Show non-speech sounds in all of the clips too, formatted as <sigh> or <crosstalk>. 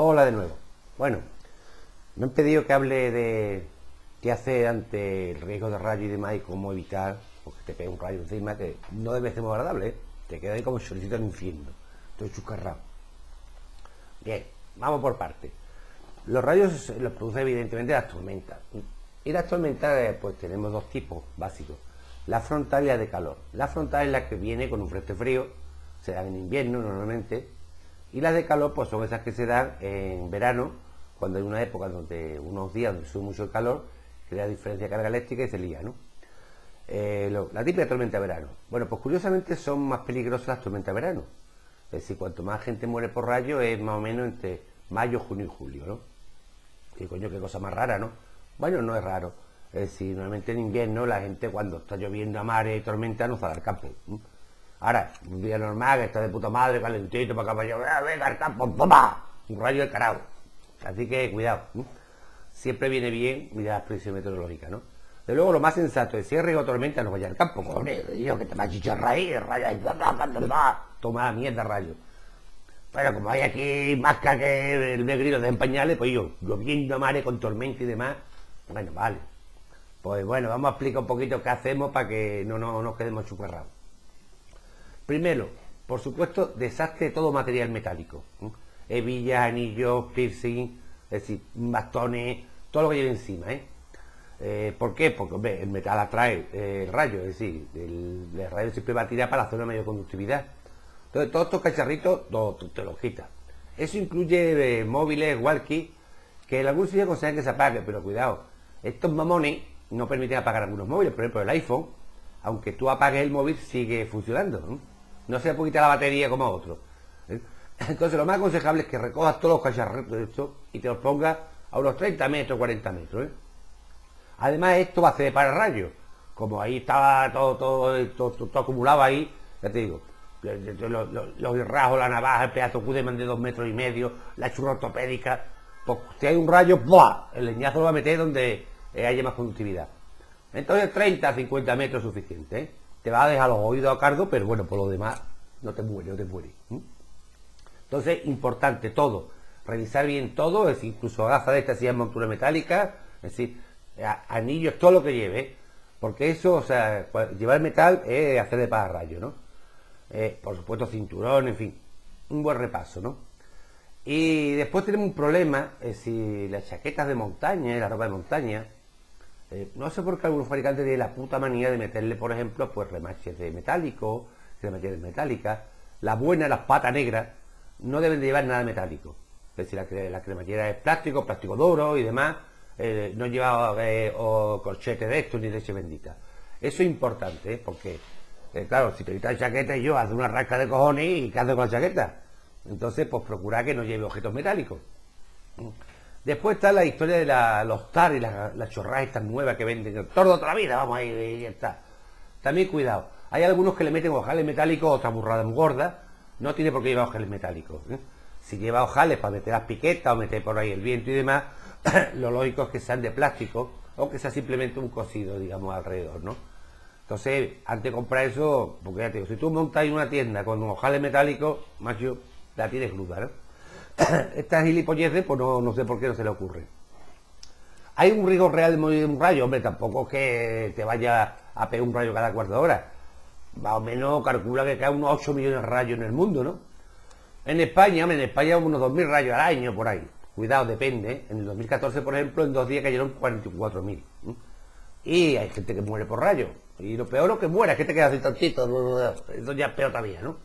Hola de nuevo. Bueno, me han pedido que hable de qué hacer ante el riesgo de rayo y demás y cómo evitar, porque te pega un rayo encima que no debe ser muy agradable, ¿eh? te queda ahí como choricito en infierno, estoy chuscarrado. Bien, vamos por partes. Los rayos los produce evidentemente las tormentas. Y las tormentas, eh, pues tenemos dos tipos básicos. La frontal y la de calor. La frontal es la que viene con un frente frío, se dan en invierno normalmente, y las de calor, pues son esas que se dan en verano, cuando hay una época donde unos días donde sube mucho el calor, crea diferencia de carga eléctrica y se lía, ¿no? Eh, la típica tormenta de verano. Bueno, pues curiosamente son más peligrosas las tormentas de verano. Es decir, cuanto más gente muere por rayo es más o menos entre mayo, junio y julio, ¿no? Y coño, qué cosa más rara, ¿no? Bueno, no es raro. Es decir, normalmente en invierno la gente cuando está lloviendo a mares y tormenta no sale al campo. Ahora, un día normal, que está de puta madre, calentito, para acá, para venga al campo, ¡toma! Un rayo de carajo. Así que cuidado. Siempre viene bien mirar las previsiones meteorológicas, ¿no? De luego lo más sensato es si es riesgo tormenta no vaya al campo, cojones, Dios, que te va a chicharra ahí, rayo, toma la mierda rayo. Pero como hay aquí más que el negrito de pañales, pues yo, lloviendo a con tormenta y demás, bueno, vale. Pues bueno, vamos a explicar un poquito qué hacemos para que no, nos quedemos chuparrados. Primero, por supuesto, desastre de todo material metálico. Hebillas, anillos, piercing, es decir, bastones, todo lo que lleve encima. ¿eh? Eh, ¿Por qué? Porque el metal atrae eh, el rayo, es decir, el, rayo siempre va a tirar para la zona de mayor conductividad. Entonces, todos estos cacharritos te los quitas. Eso incluye móviles, walkie, que en algún sitio aconsejan que se apague, pero cuidado, estos mamones no permiten apagar algunos móviles, por ejemplo el iPhone, aunque tú apagues el móvil, sigue funcionando. Se puede quitar la batería como a otro. Entonces lo más aconsejable es que recojas todos los cacharritos de esto y te los pongas a unos 30 metros, 40 metros. ¿eh? Además esto va a hacer para rayos. Como ahí estaba todo, todo, todo, acumulado ahí, ya te digo, los, los, rajos, la navaja, el pedazo Kudeman de dos metros y medio, la churra ortopédica, pues si hay un rayo, ¡buah! el leñazo lo va a meter donde eh, haya más conductividad. Entonces 30 50 metros es suficiente. ¿eh? Va a dejar los oídos a cargo, pero bueno, por lo demás no te muere, no te muere. Entonces, importante todo. Revisar bien todo, es incluso gafas de estas si es montura metálica, es decir, anillos, todo lo que lleve. Porque eso, o sea, llevar metal es hacer de rayo, ¿no? Eh, por supuesto, cinturón, en fin. Un buen repaso, ¿no? Y después tenemos un problema, es si las chaquetas de montaña, la ropa de montaña, eh, no sé por qué algunos fabricantes tienen la puta manía de meterle, por ejemplo, pues remaches de metálico, remaches metálicas, la buena, las patas negras, no deben de llevar nada metálico. Es decir, la, cremallera es plástico, plástico duro y demás, eh, no lleva eh, o corchete de esto ni leche bendita. Eso es importante, porque, claro, si te quitas chaqueta y yo hago una rasca de cojones y ¿qué hago con la chaqueta? Entonces, pues procura que no lleve objetos metálicos. Después está la historia de los tar y las, las chorras estas nuevas que venden. Todo otra vida, vamos ahí ya está. También cuidado. Hay algunos que le meten ojales metálicos, otra burrada muy gorda. No tiene por qué llevar ojales metálicos. ¿eh? Si lleva ojales para meter las piquetas o meter por ahí el viento y demás, <coughs> lo lógico es que sean de plástico o que sea simplemente un cosido, digamos, alrededor, ¿no? Entonces, antes de comprar eso, porque si tú montas en una tienda con ojales metálicos, macho, la tienes cruda, ¿no? <coughs> Estas gilipolleces, pues no, sé por qué no se le ocurre. ¿Hay un riesgo real de morir de un rayo? Hombre, tampoco es que te vaya a pegar un rayo cada cuarto de hora. Más o menos calcula que cae unos 8 millones de rayos en el mundo, ¿no? En España, hombre, en España unos 2.000 rayos al año por ahí. Cuidado, depende. ¿eh? En el 2014, por ejemplo, en dos días cayeron 44.000. Y hay gente que muere por rayo. Y lo peor es que muera, es que te quedas así tantito. Eso ya es peor todavía, ¿no?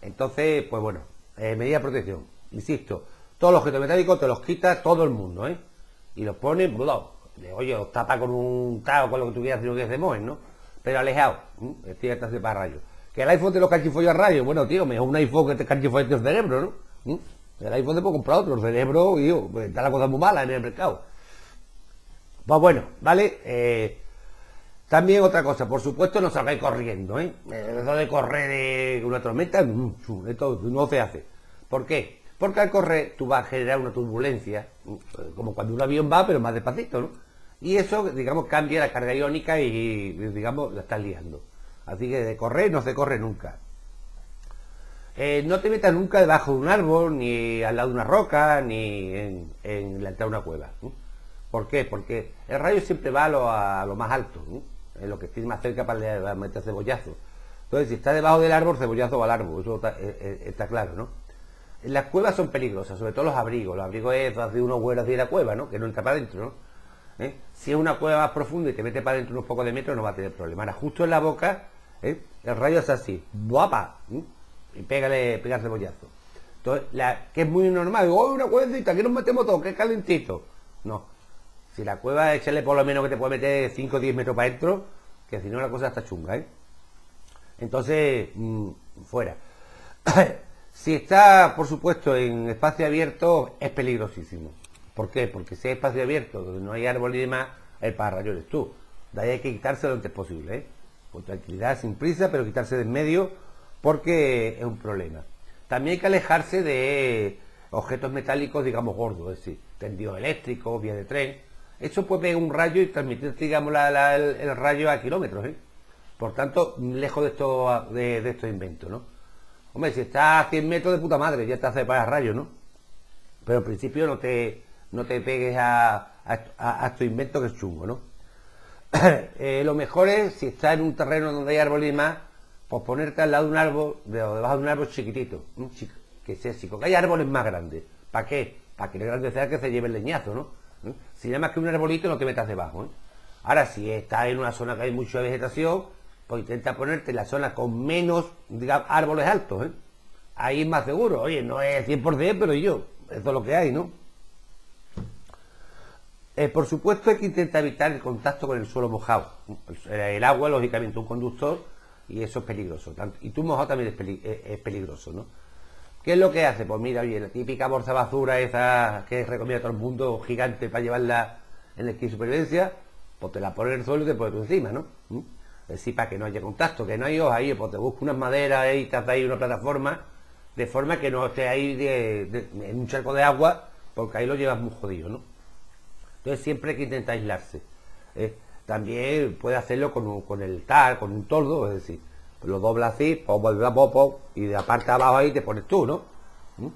Entonces, pues bueno, eh, medida de protección insisto, todos los objetos metálicos te los quita todo el mundo, ¿eh? Y los pone, de oye, los tapa con un tao, con lo que tú quieras, si no quieres de Moen, ¿no? Pero alejado, ¿eh? estas de para rayos. Que el iPhone te los cachifollos a rayos, bueno, tío, mejor un iPhone que te cachifolle el cerebro, ¿no? El iPhone te puedo comprar otro, el cerebro, y pues, está la cosa muy mala en el mercado. Pues bueno, ¿vale? Eh, también otra cosa, por supuesto no salgáis corriendo, ¿eh? Eso de correr de una tormenta, mm, esto no se hace. ¿Por qué? Porque al correr tú vas a generar una turbulencia, como cuando un avión va, pero más despacito, ¿no? Y eso, digamos, cambia la carga iónica y, digamos, la estás liando. Así que de correr no se corre nunca. Eh, no te metas nunca debajo de un árbol, ni al lado de una roca, ni en, la entrada de una cueva. ¿Por qué? Porque el rayo siempre va a lo, más alto, en lo que esté más cerca para meter cebollazo. Entonces, si está debajo del árbol, cebollazo va al árbol, eso está, eh, eh, claro, ¿no? Las cuevas son peligrosas, sobre todo los abrigos. Los abrigos es hacer unos buenos de la cueva, ¿no? Que no entra para adentro, ¿no? ¿Eh? Si es una cueva más profunda y te mete para adentro unos pocos de metros, no va a tener problema. Ahora, justo en la boca, el rayo es así, guapa, y pégale, pega cebollazo. Entonces, que es muy normal, digo, oh, una cuevecita, que nos metemos todos, que es calentito. No, si la cueva, échale por lo menos que te puede meter 5 o 10 metros para adentro, que si no la cosa está chunga, ¿eh? Entonces, mm, fuera. <coughs> si está, por supuesto, en espacio abierto, es peligrosísimo. ¿Por qué? Porque si hay espacio abierto, donde no hay árbol y demás, el pararrayo eres tú. De ahí hay que quitarse lo antes posible, ¿eh? Con tranquilidad, sin prisa, pero quitarse de en medio, porque es un problema. También hay que alejarse de objetos metálicos, digamos, gordos, es decir, tendidos eléctricos, vías de tren, eso puede pegar un rayo y transmitir, digamos, el, rayo a kilómetros, ¿eh? Por tanto, lejos de, esto, de, estos inventos, ¿no? Hombre, si está a 100 metros de puta madre, ya te hace para rayos, ¿no? Pero al principio no te, no te pegues a, a, estos inventos que es chungo, ¿no? <clears throat> Eh, lo mejor es, si está en un terreno donde hay árboles y más, pues ponerte al lado de un árbol, debajo de un árbol chiquitito, que sea chico, que hay árboles más grandes. ¿Para qué? Para que el grande sea que se lleve el leñazo, ¿no? ¿eh? Si llamas que un arbolito no te metas debajo. ¿eh? Ahora, si estás en una zona que hay mucha vegetación, pues intenta ponerte en la zona con menos árboles altos. ¿eh? Ahí es más seguro. Oye, no es 100%, pero yo, eso es lo que hay, ¿no? por supuesto hay que intentar evitar el contacto con el suelo mojado. El, agua, lógicamente, un conductor y eso es peligroso. Y tú mojado también es, peligroso, ¿no? ¿Qué es lo que hace? Pues mira, oye, la típica bolsa basura esa que recomienda todo el mundo, gigante para llevarla en el kit de supervivencia, pues te la pones en el suelo y te pones tú encima, ¿no? ¿Mm? Decir, para que no haya contacto, que no hay hoja ahí, pues te busco unas maderas y te ahí una plataforma, de forma que no esté ahí en un charco de agua, porque ahí lo llevas muy jodido, ¿no? Entonces siempre hay que intentar aislarse. ¿eh? También puede hacerlo con, con el tal, con un toldo, es decir, lo doblas así, vuelve a popo, y de la parte de abajo ahí te pones tú, ¿no? ¿Mm?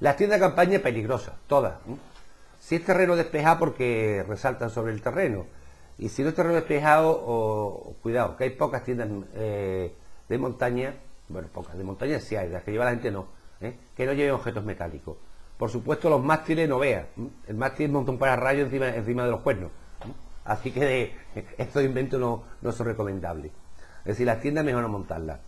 Las tiendas de campaña peligrosas, todas. Si es terreno despejado porque resaltan sobre el terreno. Y si no es terreno despejado, o, cuidado, que hay pocas tiendas eh, de montaña, bueno, pocas, de montaña sí hay, las que lleva la gente no, ¿eh? que no lleven objetos metálicos. Por supuesto, los mástiles no vean. El mástil monta un pararrayo encima, encima de los cuernos. Así que <laughs> estos inventos no, no son recomendables. Es decir, las tiendas mejor no montarlas.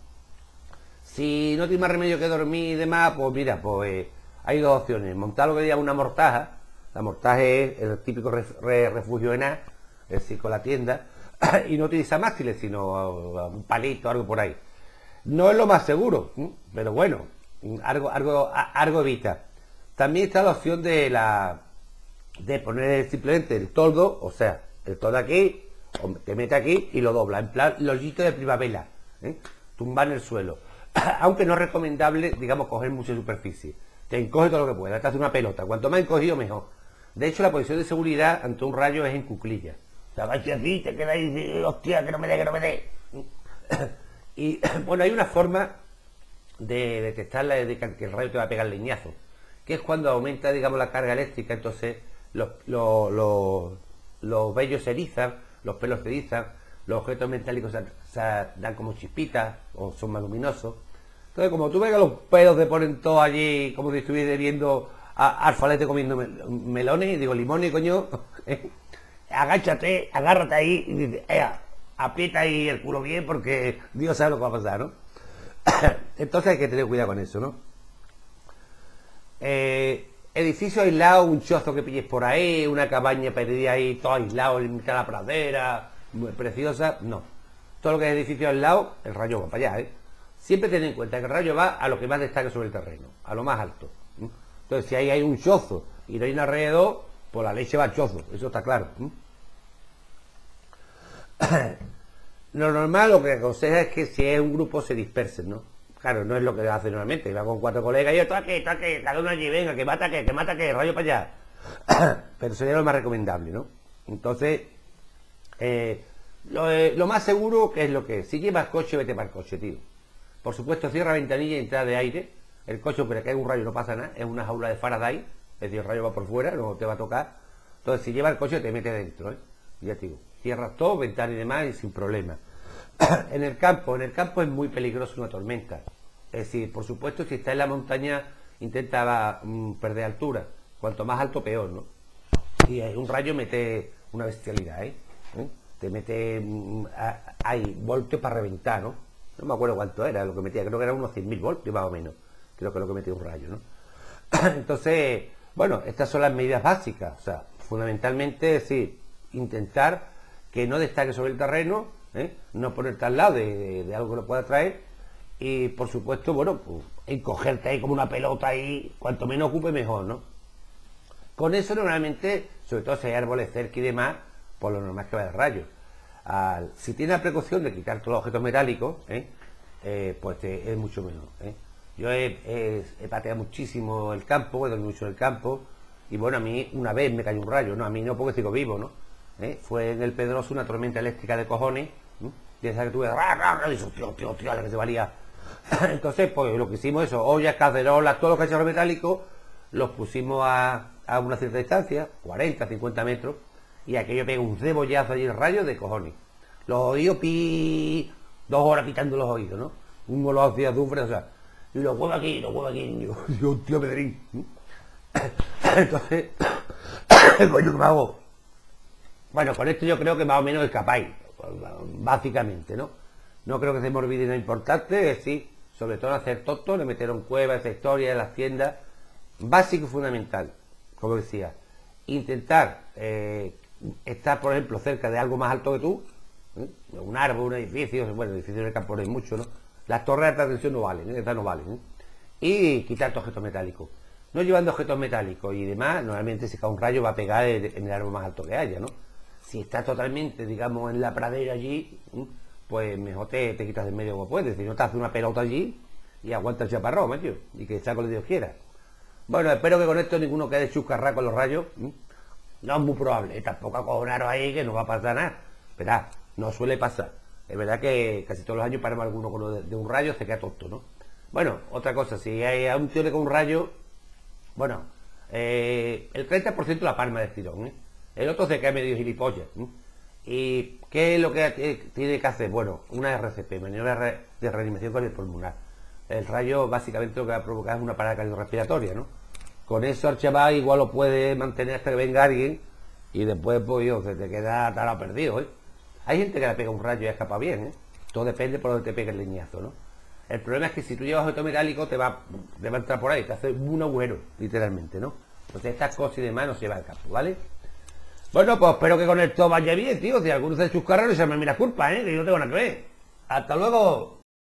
Si no tienes más remedio que dormir y demás, pues mira, pues eh, hay dos opciones. Montar lo que diga una mortaja. La mortaja es el típico refugio en A, es decir, con la tienda. <clears throat> y no utiliza mástiles, sino un palito, algo por ahí. No es lo más seguro, pero bueno, algo, algo, algo evita. También está la opción de la de poner simplemente el toldo, o sea, el toldo aquí, te mete aquí y lo dobla, en plan lollito de primavera, ¿eh? tumba en el suelo. <clears throat> Aunque no es recomendable, digamos, coger mucha superficie. Te encoge todo lo que pueda, te hace una pelota. Cuanto más encogido, mejor. De hecho, la posición de seguridad ante un rayo es en cuclilla. Sea, vas así, te ahí, hostia, que no me dé, que no me dé. Y <clears throat> bueno, hay una forma de detectar la, de que el rayo te va a pegar leñazo, que es cuando aumenta, digamos, la carga eléctrica, entonces los, los, los, los vellos se erizan, los pelos se erizan, los objetos metálicos se, dan como chispitas o son más luminosos. Entonces, como tú ves que los pelos te ponen todo allí, como si estuviese viendo a Alfalete comiendo melones, digo limones, coño, <laughs> agáchate, agárrate ahí y dice, aprieta ahí el culo bien porque Dios sabe lo que va a pasar, ¿no? <coughs> Entonces hay que tener cuidado con eso, ¿no? Eh, edificio aislado, un chozo que pilles por ahí, una cabaña perdida ahí, todo aislado, en mitad de la pradera, muy preciosa, no. Todo lo que es edificio aislado, el rayo va para allá, ¿eh? Siempre ten en cuenta que el rayo va a lo que más destaca sobre el terreno, a lo más alto. Entonces, si ahí hay un chozo y no hay un alrededor, pues la leche va al chozo, eso está claro. <coughs> lo normal, lo que aconseja es que si es un grupo se dispersen, ¿no? Claro, no es lo que hace normalmente, va con cuatro colegas y yo, aquí, aquí, cada uno allí, venga, que mata que, que mata que, rayo para allá. <coughs> Pero sería lo más recomendable, ¿no? Entonces, eh, eh, lo, más seguro que es lo que es. Si llevas coche, vete para el coche, tío. Por supuesto, cierra ventanilla y entrada de aire, el coche, pero que hay un rayo no pasa nada, es una jaula de Faraday, es decir, el rayo va por fuera, no te va a tocar. Entonces, si lleva el coche, te mete dentro, ¿eh? Ya te digo, cierras todo, ventana y demás, y sin problema. <clears throat> en el campo, en el campo es muy peligroso una tormenta. Es decir, por supuesto, si está en la montaña, intenta mm, perder altura. Cuanto más alto, peor, ¿no? Y un rayo mete una bestialidad, ¿eh? ¿Eh? Te mete. Mm, voltios para reventar, ¿no? No me acuerdo cuánto era lo que metía, creo que era unos 100.000 voltios más o menos. Creo que es lo que metía un rayo, ¿no? <clears throat> Entonces, bueno, estas son las medidas básicas. O sea, fundamentalmente, sí, intentar que no destaque sobre el terreno, ¿eh? no ponerte al lado de, algo que lo pueda traer y, por supuesto, bueno, pues, encogerte ahí como una pelota ahí, cuanto menos ocupe mejor, ¿no? Con eso normalmente, sobre todo si hay árboles cerca y demás, por lo normal que va el rayo. si tiene la precaución de quitar todos los objetos metálicos, ¿eh? Eh, pues es mucho menos. Yo he, pateado muchísimo el campo, he dormido mucho en el campo, y bueno, a mí una vez me cayó un rayo, ¿no? A mí no porque sigo vivo, ¿no? ¿eh? fue en el Pedroso una tormenta eléctrica de cojones, y esa que tuve, y eso, tío, tío, tío, la que se valía. <laughs> Entonces, pues lo que hicimos eso, ollas, cacerolas, todos los cacharros metálicos, los pusimos a, una cierta distancia, 40, 50 metros, y aquello pega un cebollazo allí el rayo de cojones. Los oídos pi dos horas quitando los oídos, ¿no? Un olor de azufre, o sea, y los huevos aquí, los huevos aquí, yo, yo <laughs> tío Pedrín. <coughs> Entonces, <coughs> coño, ¿qué me hago? Bueno, con esto yo creo que más o menos escapáis, básicamente, ¿no? No creo que se me olvide nada importante, es decir, sobre todo hacer tonto, le metieron cuevas, esa historia en las tiendas. Básico y fundamental, como decía, intentar eh, estar, por ejemplo, cerca de algo más alto que tú, ¿eh? un árbol, un edificio, bueno, edificios de campo no hay mucho, ¿no? Las torres de alta tensión no valen, ¿eh? no valen. Y quitar tu objetos metálicos. No llevando objetos metálicos y demás, normalmente si cae un rayo va a pegar en el árbol más alto que haya, ¿no? Si está totalmente, digamos, en la pradera allí, pues mejor te, quitas del medio como puedes. Si no te hace una pelota allí y aguanta el chaparrón, macho, y que sea con lo Dios quiera. Bueno, espero que con esto ninguno quede chuscarrá con los rayos. No es muy probable, tampoco acojonaros ahí que no va a pasar nada. Esperad, no suele pasar. Es verdad que casi todos los años paramos alguno con lo de, un rayo, se queda tonto, ¿no? Bueno, otra cosa, si hay a un tío con un rayo, bueno, eh, el 30% la palma de tirón, ¿eh? El otro se cae medio gilipollas. ¿Y qué es lo que tiene que hacer? Bueno, una RCP, maniobra de reanimación pulmonar. El rayo básicamente lo que va a provocar es una parada cardiorrespiratoria, ¿no? Con eso el chaval igual lo puede mantener hasta que venga alguien y después, pues, yo, se te queda tarado perdido, ¿eh? Hay gente que le pega un rayo y escapa bien, ¿eh? Todo depende por donde te pegue el leñazo, ¿no? El problema es que si tú llevas objeto metálico te va, te va a entrar por ahí, te hace un agujero, literalmente, ¿no? Entonces estas cosas y demás no se llevan al campo, ¿vale? Bueno, pues espero que con esto vaya bien, tío. Si alguno de sus carreras se me mira culpa, ¿eh? Que yo no tengo nada que ver. Hasta luego.